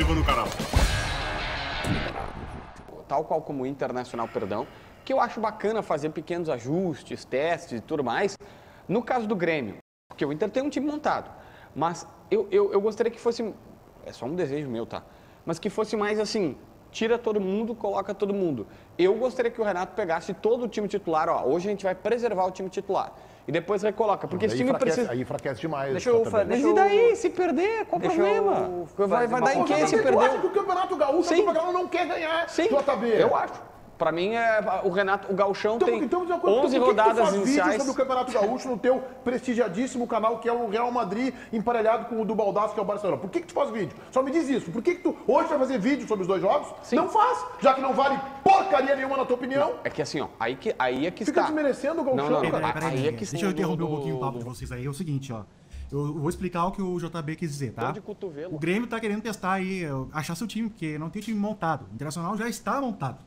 inscreva no canal. Tal qual como o Internacional, perdão, que eu acho bacana fazer pequenos ajustes, testes e tudo mais. No caso do Grêmio, porque o Inter tem um time montado, mas eu, eu, eu gostaria que fosse, é só um desejo meu, tá? Mas que fosse mais assim, tira todo mundo, coloca todo mundo. Eu gostaria que o Renato pegasse todo o time titular, ó, hoje a gente vai preservar o time titular. E depois recoloca, porque esse time enfraquece, precisa... Aí enfraquece demais. Deixa eu fa- Mas e eu- daí, se perder, qual o problema? eu Vai, vai dar em quem se Você perdeu? acha que o Campeonato Gaúcho, Sim. o Campeonato não quer ganhar, Sim, JB? eu acho. Pra mim, é, o Renato, o Gauchão Então, tem então, então, 11 por que que tu rodadas faz vídeo iniciais. sobre o Campeonato Gaúcho no teu prestigiadíssimo canal, que é o Real Madrid, emparelhado com o do Baldaço, que é o Barcelona. Por que, que tu faz vídeo? Só me diz isso. Por que, que tu hoje vai fazer vídeo sobre os dois jogos? Sim. Não faz, já que não vale porcaria nenhuma na tua opinião. É que assim, ó, aí, que, aí é que Fica está. desmerecendo o Gauchão, Não, não, cara. não, Peraí, peraí, aí é que Deixa eu do- interromper um do- pouquinho o papo de vocês aí. É o seguinte, ó. Eu vou explicar o que o JB quis dizer, tá? Dor de cotovelo. O Grêmio tá querendo testar aí, achar seu time, porque não tem time montado. O Internacional já está montado.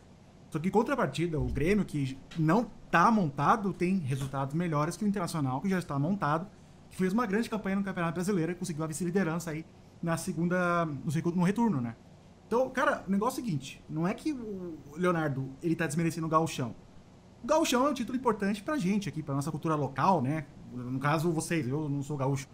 Só que em contrapartida, o Grêmio, que não tá montado, tem resultados melhores que o Internacional, que já está montado, que fez uma grande campanha no Campeonato Brasileiro e conseguiu a vice-liderança aí na segunda, no retorno, né? Então, cara, o negócio é o seguinte, não é que o Leonardo, ele tá desmerecendo o gauchão. O gauchão é um título importante pra gente aqui, pra nossa cultura local, né? No caso, vocês, eu não sou gaúcho.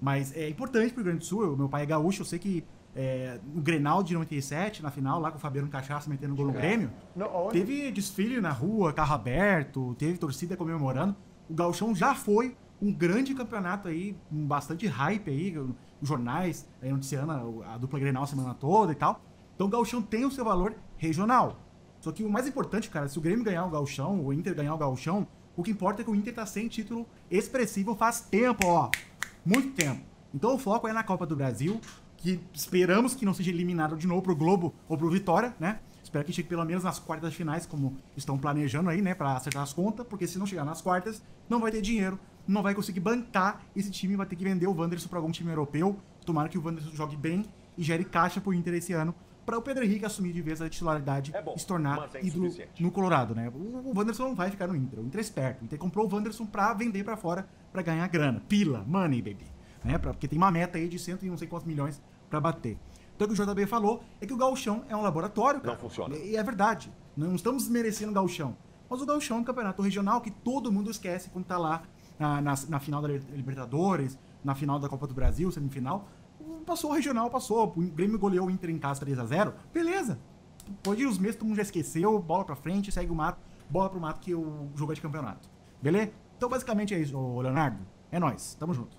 Mas é importante pro Rio Grande do Sul, eu- meu pai é gaúcho, eu sei que é, no Grenal de 97, na final, lá com o Fabiano Cachaça metendo gol no Grêmio, Não, onde? teve desfile na rua, carro aberto, teve torcida comemorando. O gauchão já foi um grande campeonato aí, com bastante hype aí, os jornais aí noticiando a dupla Grenal a semana toda e tal. Então o gauchão tem o seu valor regional. Só que o mais importante, cara, se o Grêmio ganhar o gauchão, o Inter ganhar o gauchão, o que importa é que o Inter tá sem título expressivo faz tempo, ó. Muito tempo. Então o foco é na Copa do Brasil, que esperamos que não seja eliminado de novo pro Globo ou pro Vitória, né? Espero que chegue pelo menos nas quartas finais, como estão planejando aí, né? Pra acertar as contas, porque se não chegar nas quartas, não vai ter dinheiro, não vai conseguir bancar esse time, vai ter que vender o Wanderson pra algum time europeu. Tomara que o Wanderson jogue bem e gere caixa pro Inter esse ano, para o Pedro Henrique assumir de vez a titularidade É bom, e se tornar ídolo insuficiente. no Colorado, né? O o Wanderson não vai ficar no Inter, o Inter é esperto. O Inter comprou o Wanderson pra vender pra fora, pra ganhar grana. Pila, money, baby. Né? Pra- porque tem uma meta aí de cento e não sei quantos milhões pra bater. Então o que o JB falou é que o Gauchão é um laboratório, cara. Não funciona. E é verdade. Não estamos desmerecendo o Gauchão. Mas o Gauchão é um campeonato regional que todo mundo esquece quando tá lá na, na, na final da Libertadores, na final da Copa do Brasil, semifinal. Passou o regional, passou. O Grêmio goleou o Inter em casa 3x0. Beleza. Pode ir os meses, todo mundo já esqueceu. Bola pra frente, segue o mato. Bola pro mato que o jogo é de campeonato. Beleza? Então basicamente é isso, Leonardo. É nóis. Tamo junto.